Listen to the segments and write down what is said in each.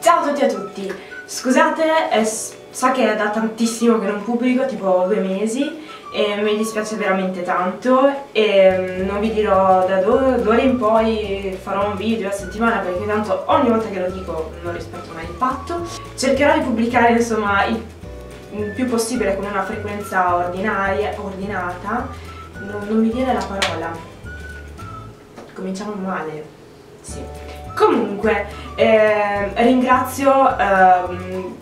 Ciao a tutti e a tutti, scusate, eh, so che è da tantissimo che non pubblico, tipo due mesi, e mi dispiace veramente tanto e mm, non vi dirò da d'ora in poi farò un video a settimana perché tanto ogni volta che lo dico non rispetto mai il patto. Cercherò di pubblicare insomma il più possibile con una frequenza ordinaria, ordinata, non, non mi viene la parola, cominciamo male, sì. Comunque, eh, ringrazio, ehm,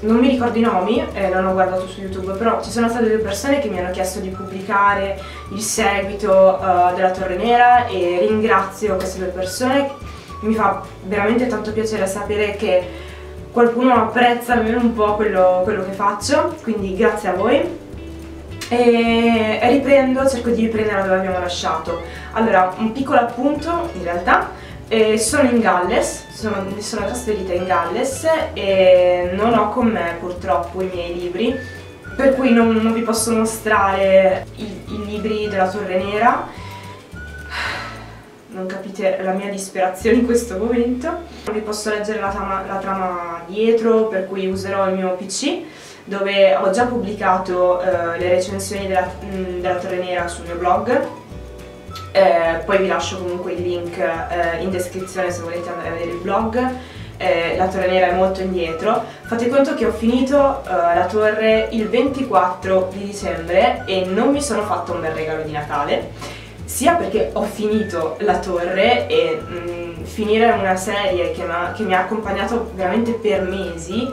non mi ricordo i nomi, eh, non ho guardato su YouTube, però ci sono state due persone che mi hanno chiesto di pubblicare il seguito eh, della Torre Nera e ringrazio queste due persone. Mi fa veramente tanto piacere sapere che qualcuno apprezza almeno un po' quello, quello che faccio, quindi grazie a voi. E riprendo, cerco di riprendere dove abbiamo lasciato. Allora, un piccolo appunto in realtà e sono in Galles, sono, mi sono trasferita in Galles e non ho con me purtroppo i miei libri, per cui non, non vi posso mostrare i, i, libri della Torre Nera. Non capite la mia disperazione in questo momento. Non vi posso leggere la trama, la trama dietro, per cui userò il mio PC dove ho già pubblicato eh, le recensioni della, della Torre Nera sul mio blog eh, poi vi lascio comunque il link eh, in descrizione se volete andare a vedere il blog. Eh, la torre nera è molto indietro. Fate conto che ho finito eh, la torre il 24 di dicembre e non mi sono fatto un bel regalo di Natale, sia perché ho finito la torre e mh, mm, finire una serie che, che mi ha accompagnato veramente per mesi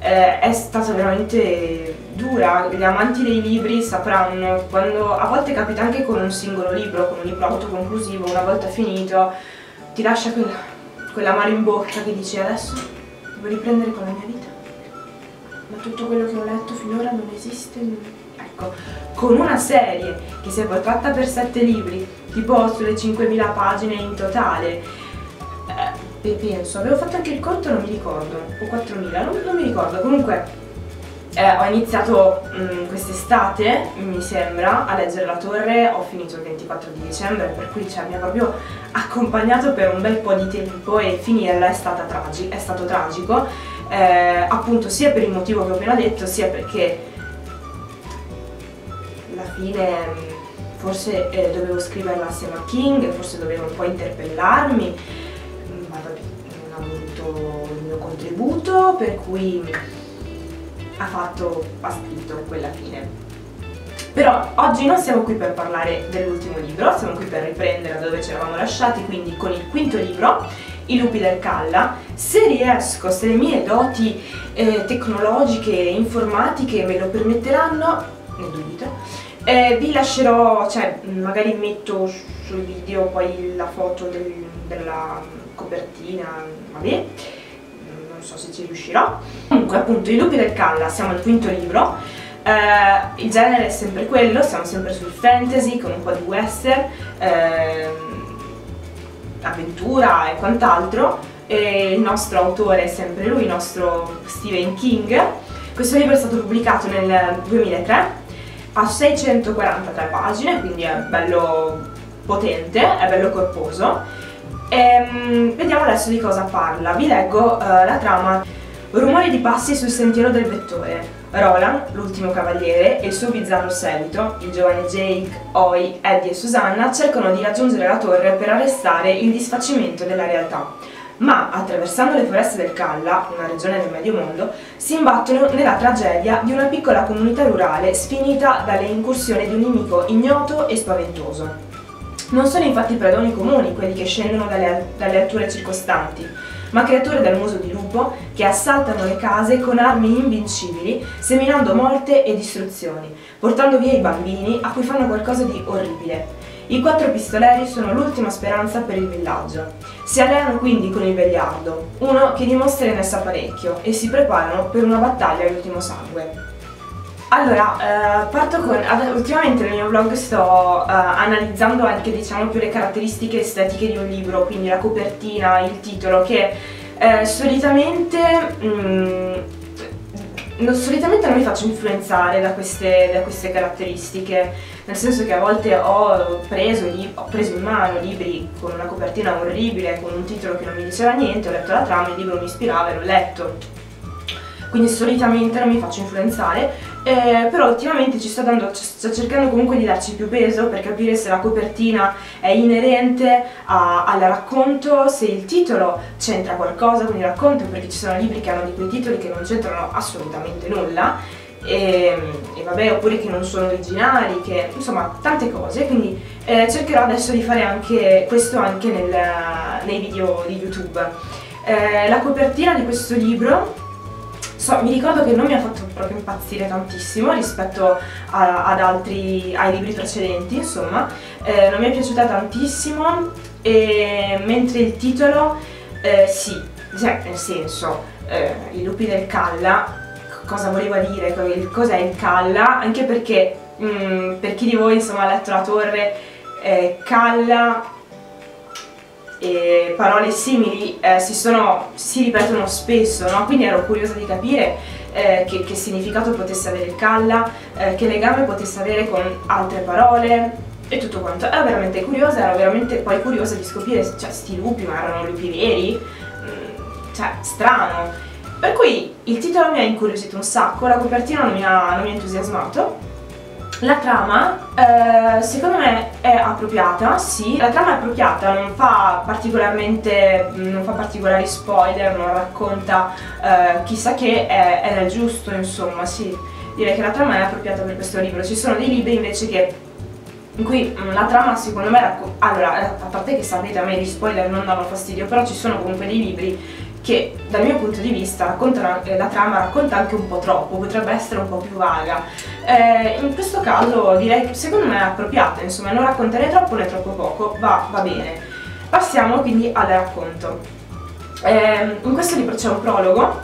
eh, è stata veramente dura, gli amanti dei libri sapranno, quando a volte capita anche con un singolo libro, con un libro autoconclusivo, una volta finito, ti lascia quel, quell'amaro in bocca che dici adesso devo riprendere con la mia vita. Ma tutto quello che ho letto finora non esiste. Ecco, con una serie che si è tratta per sette libri, tipo sulle 5.000 pagine in totale, penso, avevo fatto anche il conto, non mi ricordo, o 4.000, non, non mi ricordo, comunque eh, ho iniziato mm, quest'estate, mi sembra, a leggere La Torre, ho finito il 24 di dicembre, per cui cioè, mi ha proprio accompagnato per un bel po' di tempo e finirla è, tragi è stato tragico, eh, appunto sia per il motivo che ho appena detto, sia perché alla fine mm, forse eh, dovevo scriverla assieme a King, forse dovevo un po' interpellarmi, contributo, per cui ha fatto, ha scritto quella fine. Però oggi non siamo qui per parlare dell'ultimo libro, siamo qui per riprendere dove ci eravamo lasciati, quindi con il quinto libro, I lupi del Calla. Se riesco, se le mie doti eh, tecnologiche e informatiche me lo permetteranno, ne dubito, eh, vi lascerò, cioè magari metto sul video poi la foto del, della copertina, vabbè, so se ci riuscirò. Comunque appunto I lupi del Calla, siamo al quinto libro, eh, il genere è sempre quello, siamo sempre sul fantasy con un po' di western, eh, avventura e quant'altro, e il nostro autore è sempre lui, il nostro Stephen King. Questo libro è stato pubblicato nel 2003, ha 643 pagine, quindi è bello potente, è bello corposo Ehm, vediamo adesso di cosa parla. Vi leggo uh, la trama. Rumori di passi sul sentiero del vettore. Roland, l'ultimo cavaliere, e il suo bizzarro seguito, il giovane Jake, Oi, Eddie e Susanna, cercano di raggiungere la torre per arrestare il disfacimento della realtà. Ma, attraversando le foreste del Calla, una regione del Medio Mondo, si imbattono nella tragedia di una piccola comunità rurale sfinita dalle incursioni di un nemico ignoto e spaventoso. Non sono infatti predoni comuni quelli che scendono dalle, dalle alture circostanti, ma creature dal muso di lupo che assaltano le case con armi invincibili, seminando morte e distruzioni, portando via i bambini a cui fanno qualcosa di orribile. I quattro pistoleri sono l'ultima speranza per il villaggio. Si alleano quindi con il vegliardo, uno che dimostra ne sa parecchio, e si preparano per una battaglia all'ultimo sangue. Allora, eh, parto con... Ultimamente nel mio blog sto eh, analizzando anche diciamo più le caratteristiche estetiche di un libro, quindi la copertina, il titolo, che eh, solitamente mm, non, solitamente non mi faccio influenzare da queste, da queste, caratteristiche, nel senso che a volte ho preso, ho preso, in mano libri con una copertina orribile, con un titolo che non mi diceva niente, ho letto la trama, il libro mi ispirava e l'ho letto. Quindi solitamente non mi faccio influenzare, eh, però ultimamente ci sto, dando, sto, cercando comunque di darci più peso per capire se la copertina è inerente a, al racconto, se il titolo c'entra qualcosa con il racconto, perché ci sono libri che hanno di quei titoli che non c'entrano assolutamente nulla, e, e, vabbè, oppure che non sono originali, che insomma tante cose, quindi eh, cercherò adesso di fare anche questo anche nel, nei video di YouTube. Eh, la copertina di questo libro So, mi ricordo che non mi ha fatto proprio impazzire tantissimo rispetto a, ad altri, ai libri precedenti, insomma, eh, non mi è piaciuta tantissimo, e, mentre il titolo, eh, sì, cioè, nel senso, eh, i lupi del Calla, cosa voleva dire, cos'è il Calla, anche perché mh, mm, per chi di voi insomma ha letto La Torre, eh, Calla e parole simili eh, si, sono, si, ripetono spesso, no? quindi ero curiosa di capire eh, che, che, significato potesse avere il calla, eh, che legame potesse avere con altre parole e tutto quanto. Ero veramente curiosa, ero veramente poi curiosa di scoprire, cioè, sti lupi, ma erano lupi veri? Mm, cioè, strano. Per cui il titolo mi ha incuriosito un sacco, la copertina non mi ha, non mi ha entusiasmato la trama eh, secondo me è appropriata, sì, la trama è appropriata, non fa particolarmente, non fa particolari spoiler, non racconta eh, chissà che, è, è giusto insomma, sì, direi che la trama è appropriata per questo libro, ci sono dei libri invece che in cui mm, la trama secondo me racconta, allora a parte che sapete a me gli spoiler non danno fastidio, però ci sono comunque dei libri che dal mio punto di vista eh, la trama racconta anche un po' troppo, potrebbe essere un po' più vaga. Eh, in questo caso direi che secondo me è appropriata, insomma non raccontare troppo né troppo poco, va, va bene. Passiamo quindi al racconto. Eh, in questo libro c'è un prologo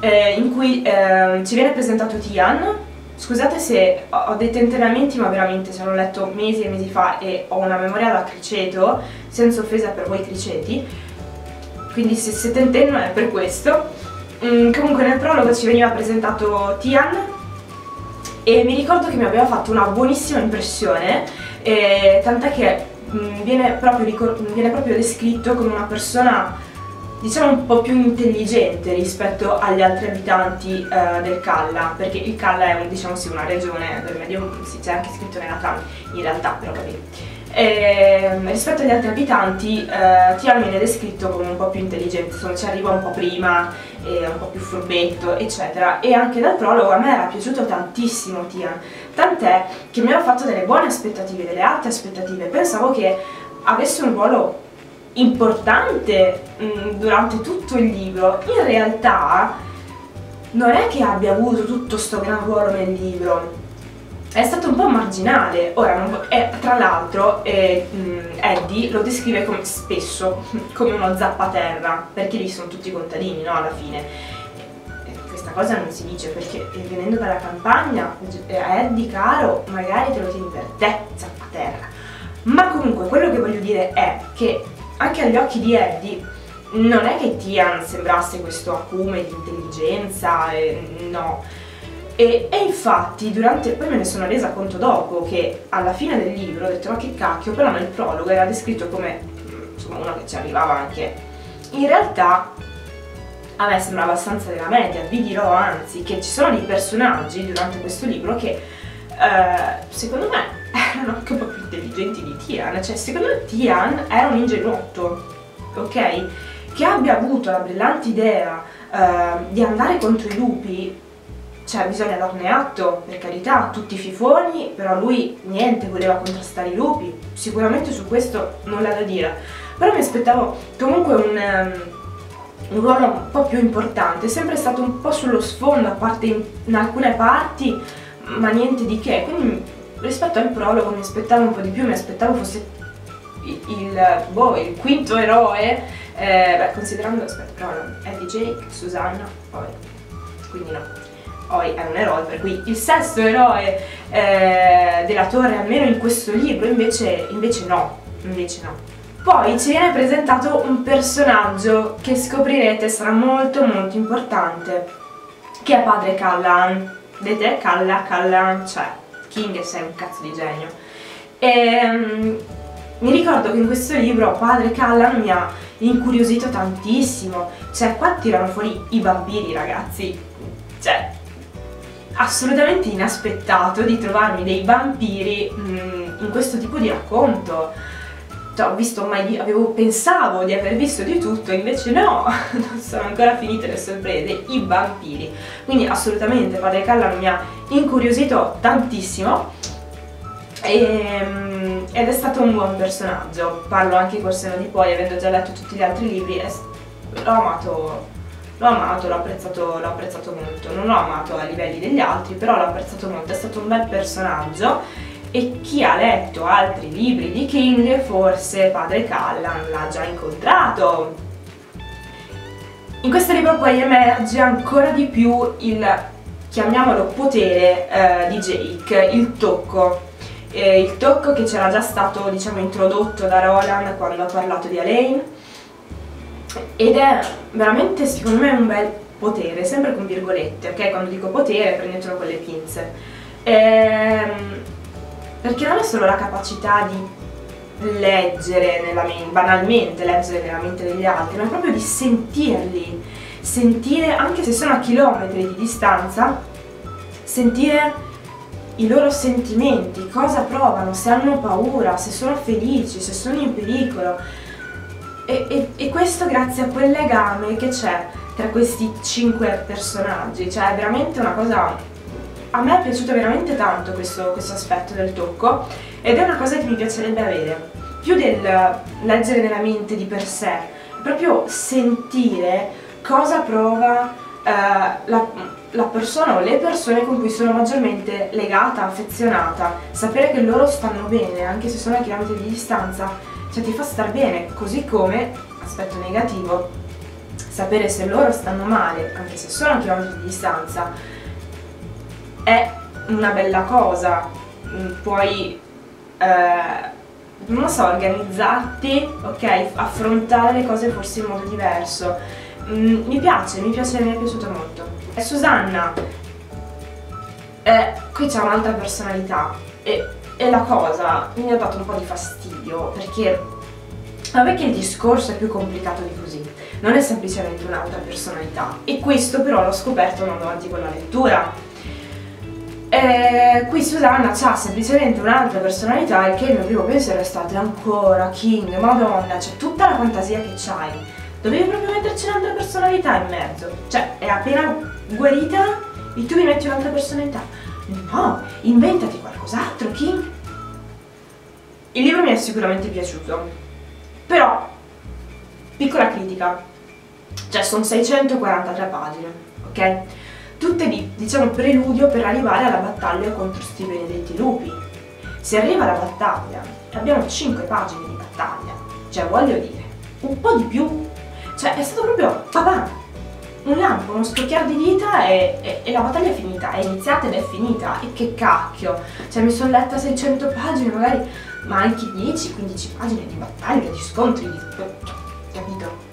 eh, in cui ehm, ci viene presentato Tian, Scusate se ho dei tentennamenti, ma veramente ce l'ho letto mesi e mesi fa e ho una memoria da criceto, senza offesa per voi criceti quindi se settentenno è per questo. Mm, comunque nel prologo ci veniva presentato Tian e mi ricordo che mi aveva fatto una buonissima impressione, eh, tant'è che mm, viene, proprio viene proprio descritto come una persona diciamo un po' più intelligente rispetto agli altri abitanti eh, del Calla, perché il Calla è un, diciamo, sì, una regione del Medio, sì, c'è anche scritto nella trama, in realtà però va. E, ehm, rispetto agli altri abitanti eh, Tian viene descritto come un po' più intelligente, insomma ci arriva un po' prima, un po' più furbetto, eccetera. E anche dal prologo a me era piaciuto tantissimo Tian, tant'è che mi ero fatto delle buone aspettative, delle alte aspettative. Pensavo che avesse un ruolo importante mh, mm, durante tutto il libro. In realtà non è che abbia avuto tutto questo gran ruolo nel libro è stato un po' marginale. Ora, è, tra l'altro, eh, Eddie lo descrive come, spesso come uno zappaterra, perché lì sono tutti contadini, no? Alla fine. E questa cosa non si dice perché eh, venendo dalla campagna, eh, Eddie caro, magari te lo tieni per te, zappaterra. Ma comunque quello che voglio dire è che anche agli occhi di Eddie non è che Tian sembrasse questo acume di intelligenza, eh, no e, e, infatti durante, poi me ne sono resa conto dopo che alla fine del libro ho detto ma che cacchio, però nel prologo era descritto come insomma uno che ci arrivava anche. In realtà a me sembra abbastanza della media, vi dirò anzi che ci sono dei personaggi durante questo libro che eh, secondo me erano anche un po' più intelligenti di Tian, cioè secondo me Tian era un ingenuotto, ok? Che abbia avuto la brillante idea eh, di andare contro i lupi cioè bisogna darne atto, per carità, tutti i fifoni, però lui niente, voleva contrastare i lupi, sicuramente su questo non l'ha da dire, però mi aspettavo comunque un, um, un ruolo un po' più importante, è sempre stato un po' sullo sfondo, a parte in, in alcune parti, ma niente di che, quindi rispetto al prologo mi aspettavo un po' di più, mi aspettavo fosse il, boh, il quinto eroe, eh, beh, considerando, aspetta, però Eddie Jake, Susanna, poi, quindi no poi è un eroe, per cui il sesto eroe eh, della torre, almeno in questo libro, invece, invece no, invece no. Poi ci viene presentato un personaggio che scoprirete sarà molto molto importante che è padre Callan. Vedete? Calla, Callan, cioè King sei un cazzo di genio. E, um, mi ricordo che in questo libro padre Callan mi ha incuriosito tantissimo. Cioè, qua tirano fuori i vampiri, ragazzi. Cioè, assolutamente inaspettato di trovarmi dei vampiri mh, mm, in questo tipo di racconto. Cioè, ho visto mai, avevo, pensavo di aver visto di tutto, invece no, non sono ancora finite le sorprese, i vampiri. Quindi assolutamente Padre Callan mi ha incuriosito tantissimo e, ehm, ed è stato un buon personaggio. Parlo anche col seno di poi, avendo già letto tutti gli altri libri, l'ho amato l'ho amato, l'ho apprezzato, l'ho apprezzato molto. Non l'ho amato a livelli degli altri, però l'ho apprezzato molto, è stato un bel personaggio e chi ha letto altri libri di King forse Padre Callan l'ha già incontrato. In questo libro poi emerge ancora di più il, chiamiamolo, potere eh, di Jake, il tocco. Eh, il tocco che c'era già stato, diciamo, introdotto da Roland quando ha parlato di Elaine ed è veramente secondo me un bel potere, sempre con virgolette, ok? Quando dico potere prendetelo con le pinze. Ehm, perché non è solo la capacità di leggere nella mente, banalmente leggere nella mente degli altri, ma proprio di sentirli, sentire anche se sono a chilometri di distanza, sentire i loro sentimenti, cosa provano, se hanno paura, se sono felici, se sono in pericolo e, e, e questo grazie a quel legame che c'è tra questi cinque personaggi, cioè è veramente una cosa... A me è piaciuto veramente tanto questo, questo aspetto del tocco ed è una cosa che mi piacerebbe avere, più del leggere nella mente di per sé, proprio sentire cosa prova eh, la, la persona o le persone con cui sono maggiormente legata, affezionata, sapere che loro stanno bene, anche se sono a chilometri di distanza, cioè ti fa star bene, così come, aspetto negativo, sapere se loro stanno male, anche se sono a chilometri di distanza, è una bella cosa, mm, puoi, eh, non so, organizzarti, ok, affrontare le cose forse in modo diverso. Mm, mi piace, mi piace, mi è piaciuto molto. E Susanna, eh, qui c'è un'altra personalità e e la cosa mi ha dato un po' di fastidio perché vabbè che il discorso è più complicato di così, non è semplicemente un'altra personalità e questo però l'ho scoperto andando avanti con la lettura. E qui Susanna ha semplicemente un'altra personalità e che il mio primo pensiero è stato ancora King, madonna, c'è tutta la fantasia che c'hai. Dovevi proprio metterci un'altra personalità in mezzo. Cioè, è appena guarita e tu mi metti un'altra personalità. No, inventati qualcos'altro, King. Il libro mi è sicuramente piaciuto, però, piccola critica, cioè sono 643 pagine, ok? Tutte di, diciamo, preludio per arrivare alla battaglia contro sti benedetti lupi. Si arriva alla battaglia abbiamo 5 pagine di battaglia, cioè voglio dire, un po' di più, cioè è stato proprio papà, un lampo, uno scrocchiare di dita e, e, e, la battaglia è finita, è iniziata ed è finita. E che cacchio! Cioè mi sono letta 600 pagine, magari, ma anche 10-15 pagine di battaglia, di scontri, di... capito?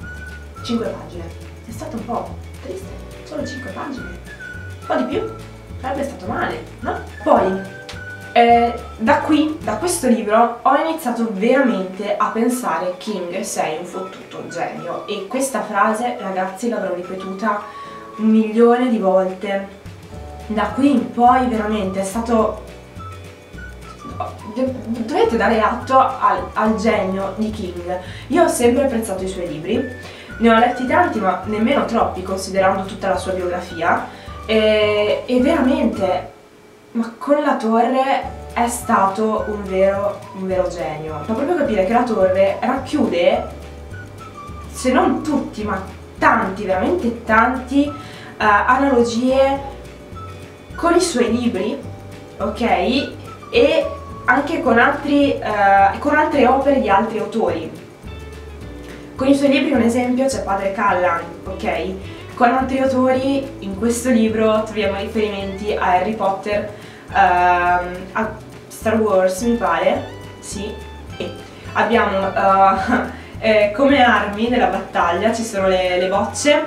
5 pagine. È stato un po' triste, solo 5 pagine. Un po' di più? Sarebbe stato male, no? Poi, eh, da qui, da questo libro, ho iniziato veramente a pensare King sei un fottuto genio e questa frase, ragazzi, l'avrò ripetuta un milione di volte. Da qui in poi veramente è stato... Dovete dare atto al, al genio di King. Io ho sempre apprezzato i suoi libri, ne ho letti tanti ma nemmeno troppi considerando tutta la sua biografia e, e veramente ma con la torre è stato un vero, un vero genio. Fa proprio capire che la torre racchiude, se non tutti, ma tanti, veramente tanti, uh, analogie con i suoi libri, ok? E anche con, altri, uh, con altre opere di altri autori. Con i suoi libri un esempio c'è Padre Callan, ok? Con altri autori in questo libro troviamo riferimenti a Harry Potter, uh, a Star Wars mi pare, sì, e abbiamo uh, eh, come armi nella battaglia ci sono le, le bocce,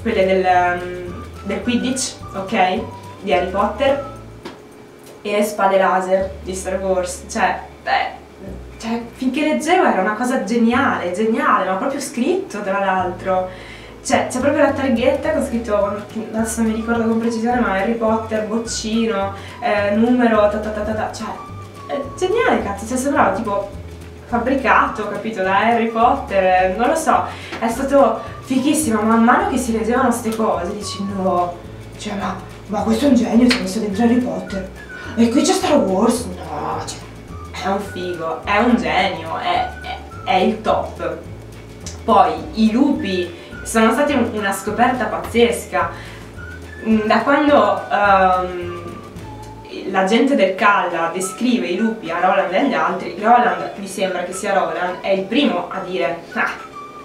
quelle del, um, del Quidditch, ok? Di Harry Potter e le spade laser di Star Wars, cioè, beh, cioè, finché leggevo era una cosa geniale, geniale, ma proprio scritto tra l'altro. Cioè, c'è proprio la targhetta con scritto, adesso non mi ricordo con precisione, ma Harry Potter, boccino, eh, numero, ta ta ta ta ta, cioè, è geniale cazzo, cioè sembrava tipo fabbricato, capito, da Harry Potter, non lo so, è stato fighissimo, man mano che si leggevano queste cose, dici no, cioè ma, ma questo è un genio, ci ha messo dentro Harry Potter, e qui c'è Star Wars, no, cioè, è un figo, è un genio, è, è, è il top. Poi i lupi sono stati una scoperta pazzesca. Mm, da quando um, la gente del Calla descrive i lupi a Roland e agli altri, Roland mi sembra che sia Roland, è il primo a dire ah,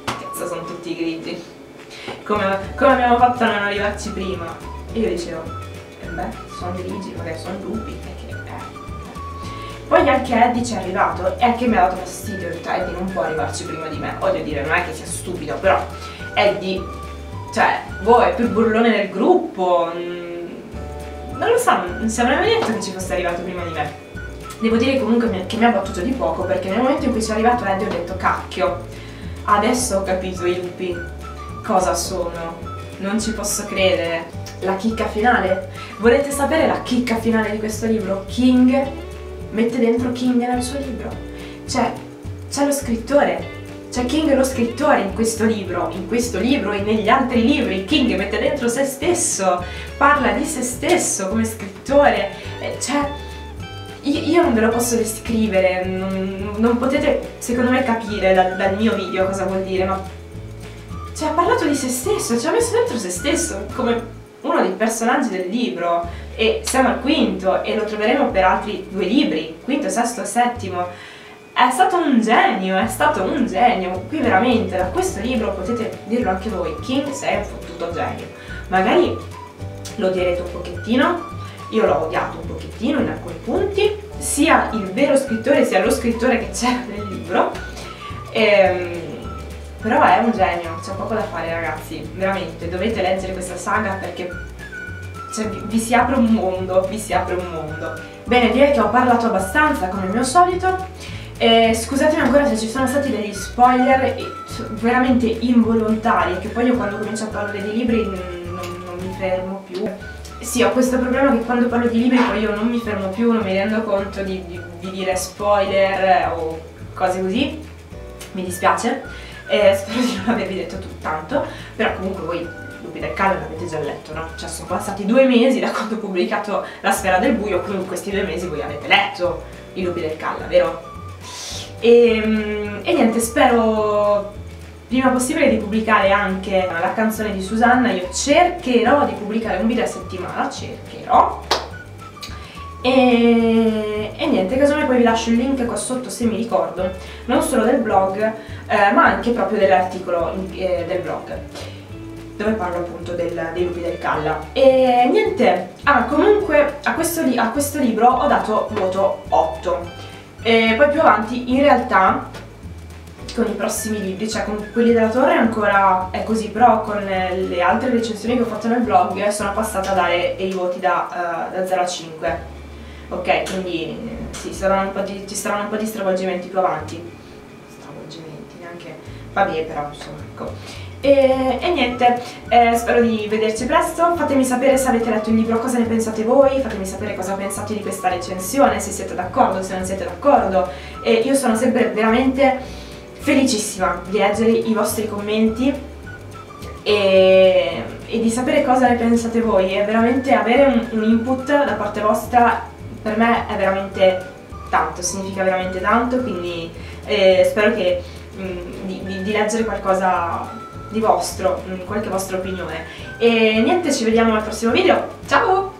cazzo sono tutti grigi. Come, come abbiamo fatto a non arrivarci prima? E io dicevo, eh beh, sono grigi, magari sono lupi, perché eh. Poi anche Eddie ci è arrivato e anche mi ha dato fastidio, ho detto Eddie non può arrivarci prima di me, voglio dire, non è che sia stupido, però Eddie, cioè, boh, è più burlone del gruppo, mm, non lo so, non si avrebbe detto che ci fosse arrivato prima di me. Devo dire comunque che mi ha battuto di poco perché nel momento in cui è arrivato Eddie ho detto cacchio, adesso ho capito i lupi cosa sono, non ci posso credere. La chicca finale? Volete sapere la chicca finale di questo libro? King mette dentro King nel suo libro. Cioè, c'è lo scrittore, c'è King lo scrittore in questo libro, in questo libro e negli altri libri. King mette dentro se stesso, parla di se stesso come scrittore. Cioè, io, io non ve lo posso descrivere, non, non potete secondo me capire dal, dal, mio video cosa vuol dire, ma... Cioè, ha parlato di se stesso, ci ha messo dentro se stesso come uno dei personaggi del libro e siamo al quinto e lo troveremo per altri due libri, quinto, sesto settimo. È stato un genio, è stato un genio. Qui veramente da questo libro potete dirlo anche voi, King sei un fottuto genio. Magari lo odierete un pochettino, io l'ho odiato un pochettino in alcuni punti, sia il vero scrittore sia lo scrittore che c'è nel libro. Ehm, però è un genio, c'è poco da fare ragazzi, veramente, dovete leggere questa saga perché cioè, vi, si apre un mondo, vi si apre un mondo. Bene, direi che ho parlato abbastanza come al mio solito. Eh, scusatemi ancora se ci sono stati degli spoiler veramente involontari, che poi io quando comincio a parlare di libri non, non mi fermo più. Sì, ho questo problema che quando parlo di libri poi io non mi fermo più, non mi rendo conto di, di, di dire spoiler o cose così, mi dispiace eh, spero di non avervi detto tutto tanto, però comunque voi Lupi del Calle l'avete già letto, no? Cioè sono passati due mesi da quando ho pubblicato La Sfera del Buio, quindi in questi due mesi voi avete letto i Lupi del Calla, vero? E, ehm, e niente, spero prima possibile di pubblicare anche la canzone di Susanna, io cercherò di pubblicare un video a settimana, cercherò, e, e niente, casomai poi vi lascio il link qua sotto se mi ricordo, non solo del blog, eh, ma anche proprio dell'articolo eh, del blog dove parlo appunto del, dei lupi del Calla. E niente, ah, comunque a questo, a questo libro ho dato voto 8. E poi più avanti, in realtà, con i prossimi libri, cioè con quelli della torre ancora è così, però con le altre recensioni che ho fatto nel blog sono passata a dare i voti da, uh, da 0 a 5 ok quindi sì, saranno di, ci saranno un po' di stravolgimenti più avanti. Stravolgimenti neanche vabbè però insomma ecco e, e niente, eh, spero di vederci presto, fatemi sapere se avete letto il libro cosa ne pensate voi, fatemi sapere cosa pensate di questa recensione, se siete d'accordo, se non siete d'accordo. E io sono sempre veramente felicissima di leggere i vostri commenti e, e di sapere cosa ne pensate voi. E veramente avere un, un input da parte vostra per me è veramente tanto, significa veramente tanto, quindi eh, spero che, mh, mm, di, di, di, leggere qualcosa di vostro, mm, qualche vostra opinione. E niente, ci vediamo al prossimo video, ciao!